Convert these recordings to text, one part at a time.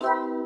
All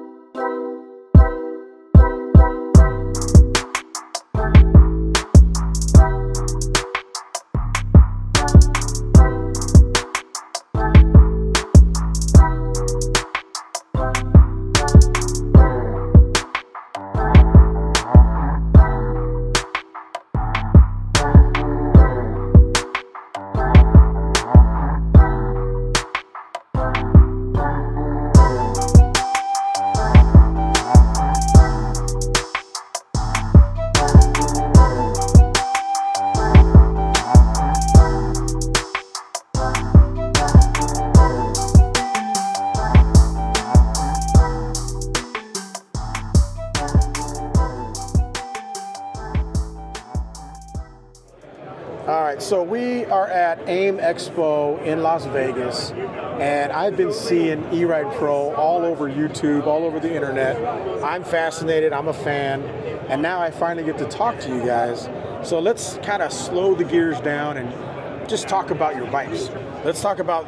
AIM Expo in Las Vegas, and I've been seeing E-Ride Pro all over YouTube, all over the internet. I'm fascinated, I'm a fan, and now I finally get to talk to you guys. So let's kind of slow the gears down and just talk about your bikes. Let's talk about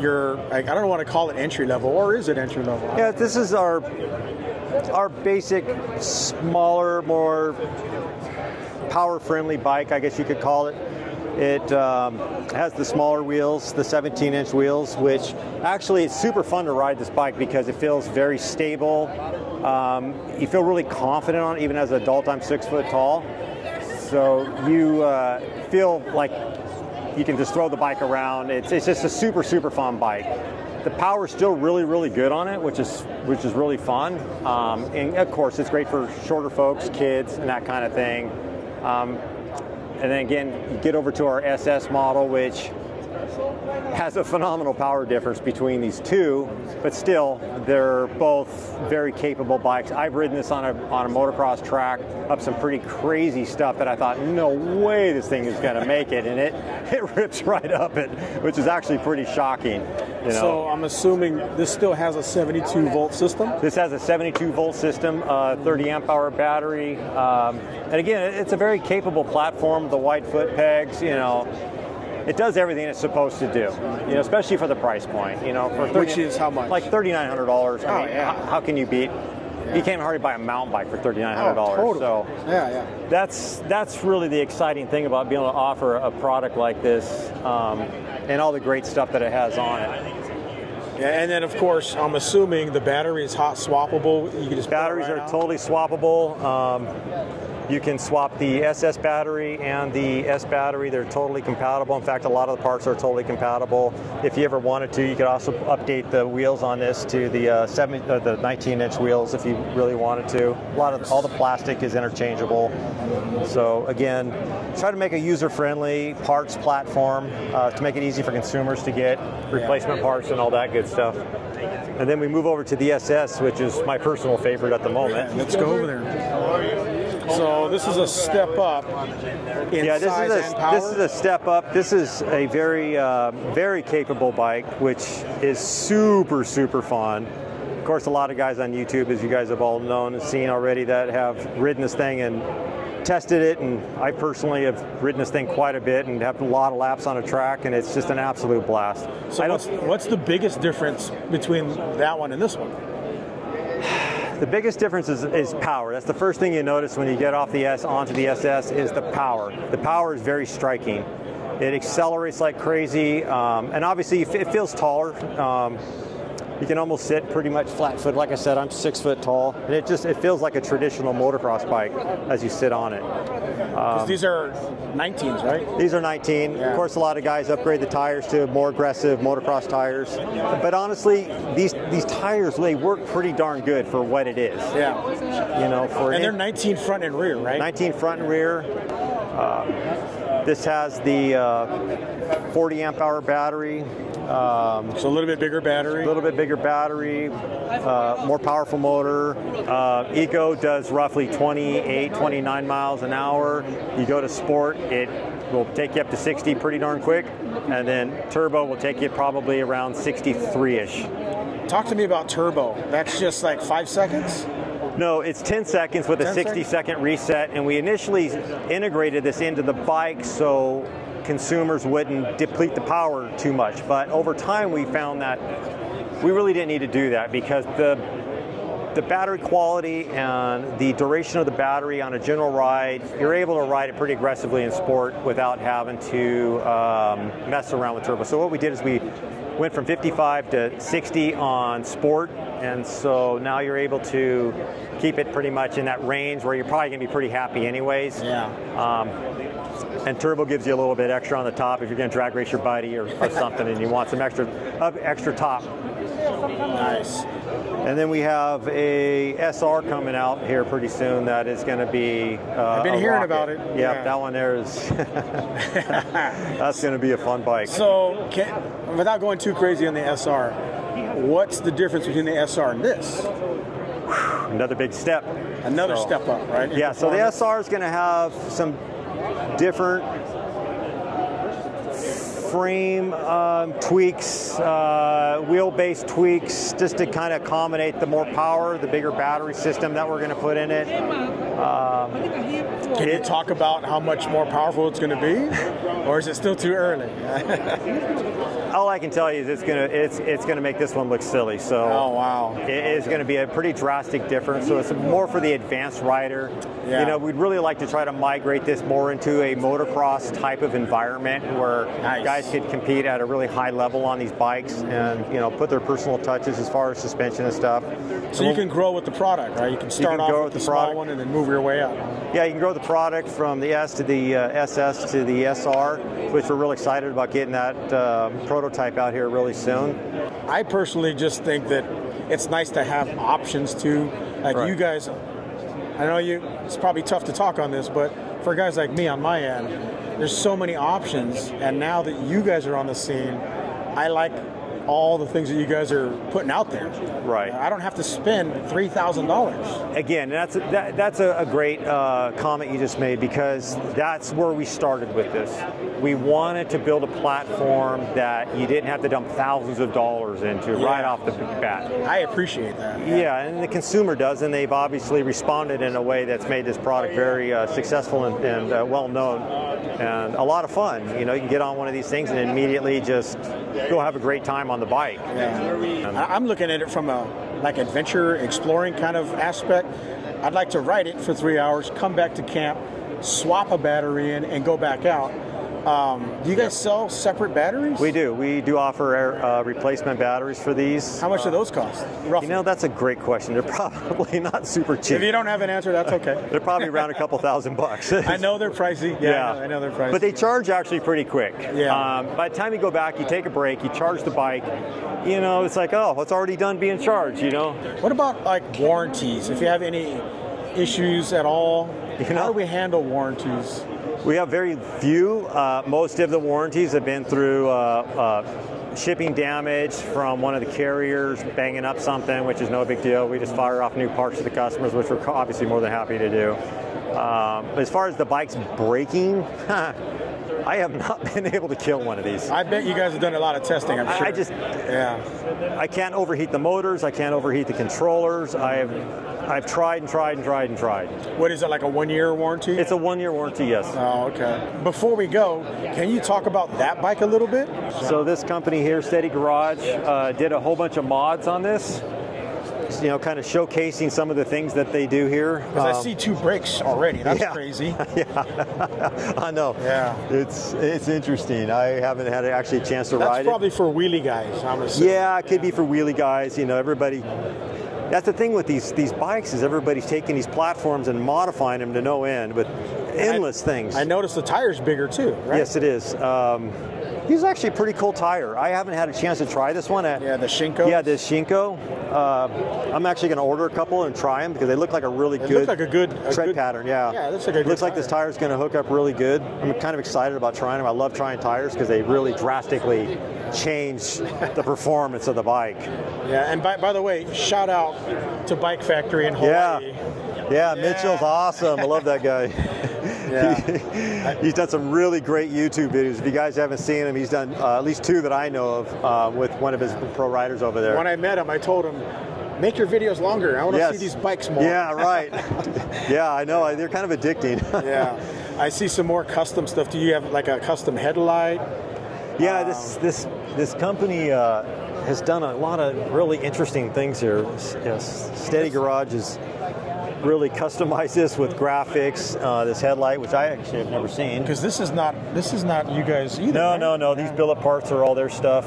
your, I don't want to call it entry level, or is it entry level? Yeah, this is our our basic, smaller, more power-friendly bike, I guess you could call it. It um, has the smaller wheels, the 17-inch wheels, which actually it's super fun to ride this bike because it feels very stable. Um, you feel really confident on it, even as an adult. I'm six foot tall, so you uh, feel like you can just throw the bike around. It's, it's just a super super fun bike. The power is still really really good on it, which is which is really fun. Um, and of course, it's great for shorter folks, kids, and that kind of thing. Um, and then again, get over to our SS model, which has a phenomenal power difference between these two, but still, they're both very capable bikes. I've ridden this on a, on a motocross track up some pretty crazy stuff that I thought, no way this thing is going to make it, and it, it rips right up it, which is actually pretty shocking. You know? So I'm assuming this still has a 72 volt system? This has a 72 volt system, uh, 30 amp hour battery, um, and again, it's a very capable platform. The wide foot pegs, you know, it does everything it's supposed to do. You know, especially for the price point. You know, for 30, Which is how much? Like thirty nine hundred dollars. I Oh, mean, yeah. how, how can you beat? You can't hardly buy a mountain bike for thirty nine hundred dollars. Oh, totally. So Yeah, yeah. that's that's really the exciting thing about being able to offer a product like this, um, and all the great stuff that it has on it. Yeah, and then of course, I'm assuming the battery is hot swappable. You can just Batteries right are out? totally swappable. Um, you can swap the SS battery and the S battery. They're totally compatible. In fact, a lot of the parts are totally compatible. If you ever wanted to, you could also update the wheels on this to the uh, seven, uh, the 19-inch wheels if you really wanted to. A lot of all the plastic is interchangeable. So again, try to make a user-friendly parts platform uh, to make it easy for consumers to get replacement parts and all that good stuff. And then we move over to the SS, which is my personal favorite at the moment. Let's go over there. So this is a step up in yeah, this size is and a power. this is a step up. This is a very uh, very capable bike, which is super super fun. Of course, a lot of guys on YouTube, as you guys have all known and seen already, that have ridden this thing and tested it. And I personally have ridden this thing quite a bit and have a lot of laps on a track, and it's just an absolute blast. so what's, what's the biggest difference between that one and this one? The biggest difference is, is power. That's the first thing you notice when you get off the S onto the SS is the power. The power is very striking. It accelerates like crazy, um, and obviously it feels taller. Um, you can almost sit pretty much flat foot. Like I said, I'm six foot tall, and it just it feels like a traditional motocross bike as you sit on it. 'Cause these are 19s, right? These are 19. Yeah. Of course, a lot of guys upgrade the tires to more aggressive motocross tires. But honestly, these these tires they work pretty darn good for what it is. Yeah. You know, for And they're 19 front and rear, right? 19 front and rear. Uh, this has the uh, 40 amp hour battery, um, So a little bit bigger battery. a little bit bigger battery, uh, more powerful motor. Uh, Eco does roughly 28, 29 miles an hour. You go to Sport, it will take you up to 60 pretty darn quick, and then Turbo will take you probably around 63-ish. Talk to me about turbo. That's just like five seconds. No, it's 10 seconds with a 10 60 seconds? second reset, and we initially integrated this into the bike so consumers wouldn't deplete the power too much. But over time, we found that we really didn't need to do that because the the battery quality and the duration of the battery on a general ride, you're able to ride it pretty aggressively in sport without having to um, mess around with turbo. So what we did is we went from 55 to 60 on sport, and so now you're able to keep it pretty much in that range where you're probably going to be pretty happy anyways. Yeah. Um, and turbo gives you a little bit extra on the top if you're going to drag race your buddy or, or something, and you want some extra uh, extra top. Nice. And then we have a SR coming out here pretty soon that is going to be. Uh, I've been hearing rocket. about it. Yep, Yeah. that one there is. that's going to be a fun bike. So, can, without going too crazy on the SR, what's the difference between the SR and this? Another big step. Another So- step up, right? Yeah, so the? SR is going to have some different frame um, tweaks, uh, wheelbase tweaks, just to kind of accommodate the more power, the bigger battery system that we're going to put in it. Can you talk about how much more powerful it's going to be, or is it still too early? All I can tell you is it's going to it's it's going to make this one look silly. So. oh wow. It is going to be a pretty drastic difference. So it's more for the advanced rider. Yeah. You know, we'd really like to try to migrate this more into a motocross type of environment where Nice. guys could compete at a really high level on these bikes and you know put their personal touches as far as suspension and stuff. So you can grow with the product, right? You can start can off with with the the small product. one and then move your way up. Yeah, you can grow the product from the S to the uh, SS to the SR, which we're really excited about getting that uh, prototype out here really soon. I personally just think that it's nice to have options too. Like Right. you guys, I know you. It's probably tough to talk on this, but for guys like me on my end, there's so many options. And now that you guys are on the scene, I like all the things that you guys are putting out there. Right. I don't have to spend three thousand dollars. Again, that's a, that, that's a, a great uh, comment you just made because that's where we started with this. We wanted to build a platform that you didn't have to dump thousands of dollars into right off the bat. I appreciate that. Yeah, and the consumer does, and they've obviously responded in a way that's made this product very uh, successful and, and uh, well known, and a lot of fun. You know, you can get on one of these things and immediately just go have a great time on the bike. Yeah. I'm looking at it from a like adventure exploring kind of aspect. I'd like to ride it for three hours, come back to camp, swap a battery in, and go back out. Um, do you guys sell separate batteries? We do. We do offer uh, replacement batteries for these. How much do those cost? Roughly. You know, that's a great question. They're probably not super cheap. if you don't have an answer, that's okay. They're probably around a couple thousand bucks. I know they're pricey. Yeah, I know, I know they're pricey. But they charge actually pretty quick. Yeah. Um, by the time you go back, you take a break, you charge the bike. You know, it's like, oh, it's already done being charged. You know. what about like warranties? If you have any issues at all, You how do we handle warranties? We have very few. Uh, most of the warranties have been through uh, uh, shipping damage from one of the carriers banging up something, which is no big deal. We just fire off new parts to the customers, which we're obviously more than happy to do. Um, as far as the bikes breaking, I have not been able to kill one of these. I bet you guys have done a lot of testing. I'm sure. I just- yeah. I can't overheat the motors. I can't overheat the controllers. I've I've tried and tried and tried and tried. What is it like a one-year warranty? It's a one-year warranty, yes. Oh, okay. Before we go, can you talk about that bike a little bit? So this company here, Steady Garage, uh, did a whole bunch of mods on this. You know, kind of showcasing some of the things that they do here. Because I Um, see two brakes already. That's yeah. crazy. I know. Yeah. It's it's interesting. I haven't had actually a chance to That's ride probably for wheelie guys. I'm assuming. Yeah, it could be for wheelie guys. You know, everybody. That's the thing with these these bikes is everybody's taking these platforms and modifying them to no end with endless things. I noticed the tire's bigger too, right? Yes, it is. Um, he's actually a pretty cool tire. I haven't had a chance to try this one. At, Yeah, the Shinko. Yeah, the Shinko. Uh, I'm actually going to order a couple and try them because they look like a really It good looks like a good a tread good- pattern. Yeah. Yeah, it looks like a good Looks like this tire. tire is going to hook up really good. I'm kind of excited about trying them. I love trying tires because they really drastically change the performance of the bike. Yeah, and by, by the way, shout out to Bike Factory in Hawaii. Yeah. Hawaii. Yeah, Mitchell's awesome. I love that guy. Yeah. he's done some really great YouTube videos. If you guys haven't seen him, he's done uh, at least two that I know of uh, with one of his pro riders over there. When I met him, I told him, make your videos longer. I want to Yes. see these bikes more. Yeah, right. yeah, I know. They're kind of addicting. yeah. I see some more custom stuff. Do you have like a custom headlight? yeah, this this this company uh, has done a lot of really interesting things here. Yes, Steady Garage has really customize this with graphics. Uh, this headlight, which I actually have never seen. Because this is not this is not you guys either. No, right? no, no. These billet parts are all their stuff.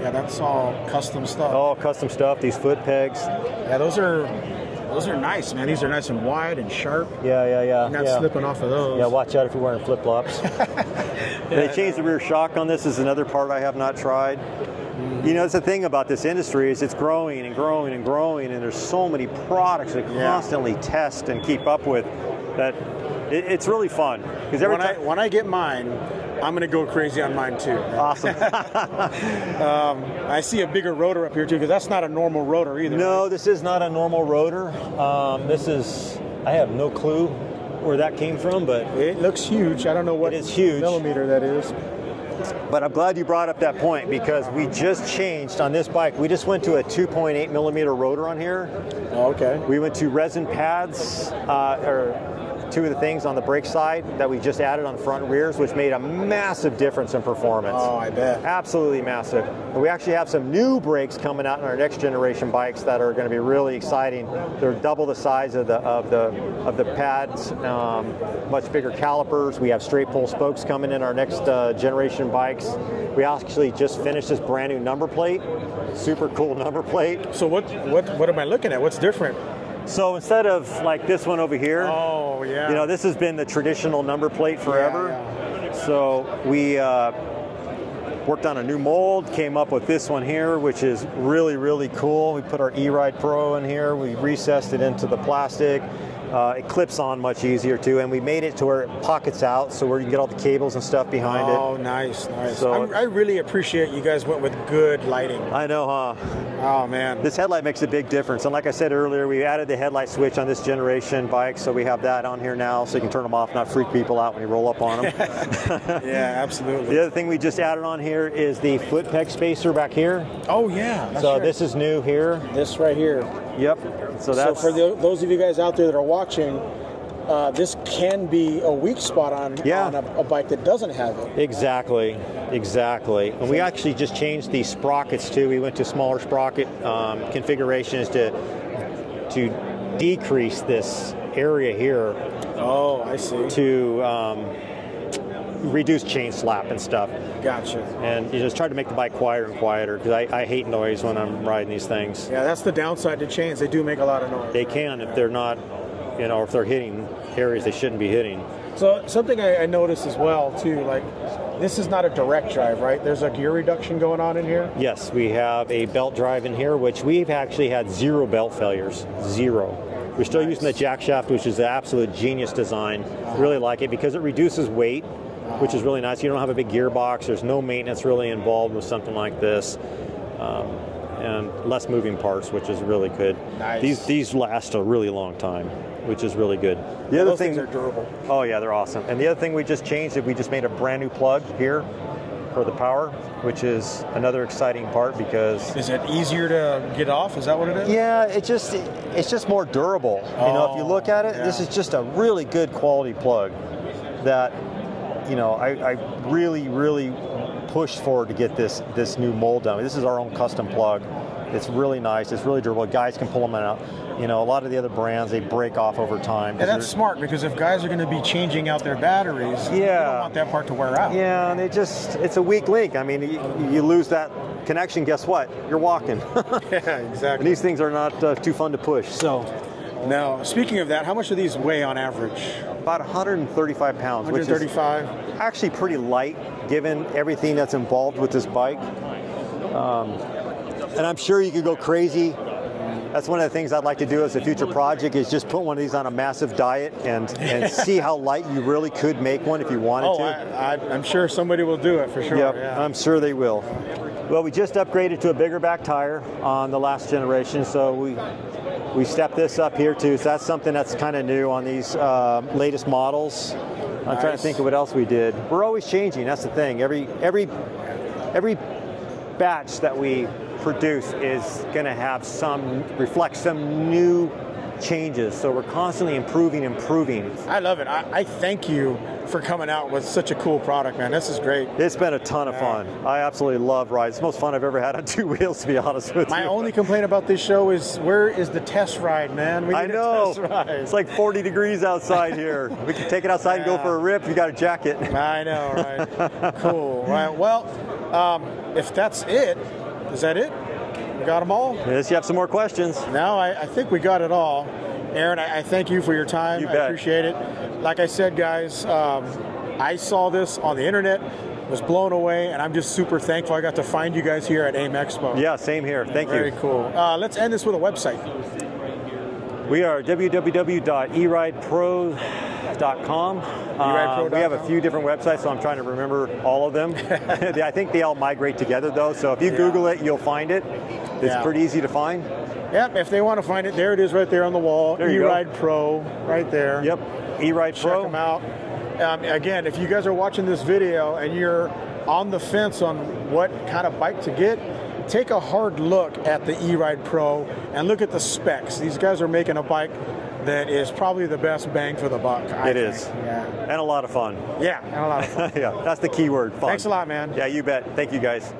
Yeah, that's all custom stuff. All custom stuff. These foot pegs. Yeah, those are those are nice, man. These are nice and wide and sharp. Yeah, yeah, yeah. You're not yeah. slipping off of those. Yeah, watch out if you're wearing flip flops. They changed the rear shock on this. Is another part I have not tried. You know, it's the thing about this industry is it's growing and growing and growing, and there's so many products that Yeah. constantly test and keep up with that. It, it's really fun because every when I time. when I get mine, I'm gonna go crazy on mine too. Awesome. I see a bigger rotor up here too, because that's not a normal rotor either. no, this is not a normal rotor. Um, this is. I have no clue where that came from, but It looks huge. I don't know what It is huge. millimeter that is. But I'm glad you brought up that point because we just changed on this bike. We just went to a 2.8 millimeter rotor on here. Oh, okay. We went to resin pads, uh, or two of the things on the brake side that we just added on front and rears, which made a massive difference in performance. Oh, I bet. Absolutely massive. And we actually have some new brakes coming out in our next generation bikes that are going to be really exciting. They're double the size of the of the of the pads, um, much bigger calipers. We have straight pull spokes coming in our next uh, generation bikes. We actually just finished this brand new number plate. Super cool number plate. So what what what am I looking at? What's different? So instead of like this one over here, Oh yeah. you know, this has been the traditional number plate forever. Yeah, So we uh, worked on a new mold, came up with this one here, which is really, really cool. We put our E-Ride Pro in here. We recessed it into the plastic. Uh, it clips on much easier too, and we made it to where it pockets out, so where you can get all the cables and stuff behind Oh, it. Oh, nice, nice. So- I'm- I really appreciate you guys went with good lighting. I know, huh? Oh man. This headlight makes a big difference. And like I said earlier, we added the headlight switch on this generation bike, so we have that on here now, so you can turn them off, not freak people out when you roll up on them. Yeah, absolutely. the other thing we just added on here is the foot peg spacer back here. Oh yeah. that's so right. this is new here. this right here. Yep. So So for the, those of you guys out there that are watching, uh, this can be a weak spot on, Yeah. on a, a bike that doesn't have it. exactly, exactly. And we actually just changed the sprockets too. We went to smaller sprocket um, configurations to to decrease this area here Oh, I see. to um, reduce chain slap and stuff. Gotcha. And you just try to make the bike quieter and quieter because I, I hate noise when I'm riding these things. Yeah, that's the downside to chains. They do make a lot of noise. They can if they're not, you know, if they're hitting areas they shouldn't be hitting. So something I, I noticed as well too, like this is not a direct drive, right? There's a gear reduction going on in here. Yes, we have a belt drive in here, which we've actually had zero belt failures. Zero. We're still using the jack shaft, which is the absolute genius design. Really like it because it reduces weight, which is really nice. You don't have a big gearbox. There's no maintenance really involved with something like this. Um, and less moving parts, which is really good. Nice. These these last a really long time, which is really good. The other Those thing things are durable. Oh yeah, they're awesome. And the other thing we just changed is we just made a brand new plug here for the power, which is another exciting part because Is it easier to get off? Is that what it is? yeah, it just it's just more durable. you know, if you look at it, this oh, is just a really good quality plug that you know I, I really really pushed forward to get this this new mold done. This is our own custom plug. It's really nice. It's really durable. Guys can pull them out. You know, a lot of the other brands they break off over time. And that's smart because if guys are going to be changing out their batteries, you Yeah. don't want that part to wear out. Yeah, and it just it's a weak link. I mean, you, you lose that connection. Guess what? You're walking. Yeah, and exactly. these things are not uh, too fun to push. So Now, speaking of that, how much do these weigh on average? about 135 pounds, which is 135. actually pretty light given everything that's involved with this bike. Um, and I'm sure you could go crazy. That's one of the things I'd like to do as a future project is just put one of these on a massive diet and, and see how light you really could make one if you wanted Oh, to. I, I, I'm sure somebody will do it for sure. Yep, yeah. I'm sure they will. Well, we just upgraded to a bigger back tire on the last generation, so we we stepped this up here too. So that's something that's kind of new on these uh, latest models. I'm trying to think of what else we did. We're always changing. That's the thing. Every every every batch that we produce is going to have some reflect some new changes. So we're constantly improving, improving. I love it. I, I thank you for coming out with such a cool product, man. This is great. It's been a ton of fun. I absolutely love rides. It's the most fun I've ever had on two wheels, to be honest with My you. My only complaint about this show is where is the test ride, man? We I need know. A test ride. It's like 40 degrees outside here. We can take it outside and go for a rip. You got a jacket. I know, right? cool. Right. Well, um, if that's it, is that it? We got them all. Yes, you have some more questions. No, I, I think we got it all. Aaron, I, I thank you for your time. You I bet. appreciate it. Like I said, guys, um, I saw this on the internet, was blown away, and I'm just super thankful I got to find you guys here at AIM Expo. Yeah, same here. Thank Very you. Very cool. Uh, let's end this with a website. We are www.eridepro.com. Uh, we have a few different websites, so I'm trying to remember all of them. I think they all migrate together, though. So if you Yeah. Google it, you'll find it. It's Yeah. pretty easy to find. Yep, if they want to find it, there it is right there on the wall. There you. E-Ride Pro, right there. Yep, eRide Check Pro. Check them out. Um, again, if you guys are watching this video and you're on the fence on what kind of bike to get, take a hard look at the E-Ride Pro and look at the specs. These guys are making a bike that is probably the best bang for the buck. I It think. is. Yeah. And a lot of fun. Yeah, and a lot of fun. yeah, that's the key word. Fun. Thanks a lot, man. Yeah, you bet. Thank you, guys.